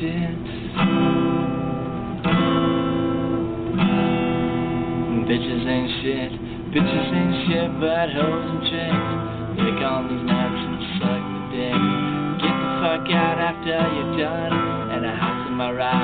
shit. Bitches ain't shit. Bitches ain't shit but hoes and chicks. Lick on these nuts and suck the dick. Get the fuck out after you're done. And a house in my ride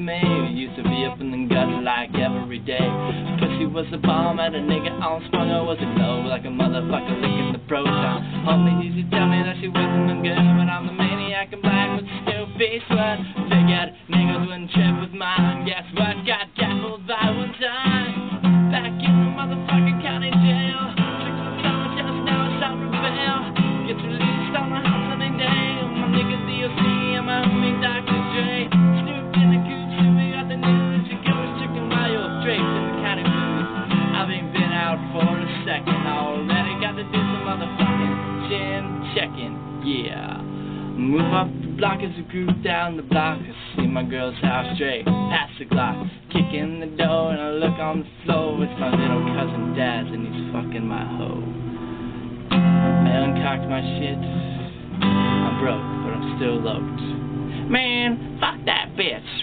got me used to be up in the gutter like every day. Pussy was a bomb, had a nigga on sprung I was a low like a motherfucker licking the proton. Homie used to tell me that she wasn't good, but I'm the maniac in black with face sweat. Figured niggas wouldn't trip with mine. Guess what? Got gaffled draped in the county blues. I've ain't been out for a second already. Got to do some motherfucking chin checking. Yeah. Move up the block as we groove down the block. I see my girl's house straight past the clock. Kick in the door and I look on the floor. It's my little cousin Daz and he's fucking my hoe. I uncocked my shit. I'm broke, but I'm still loaded. Man, fuck that bitch.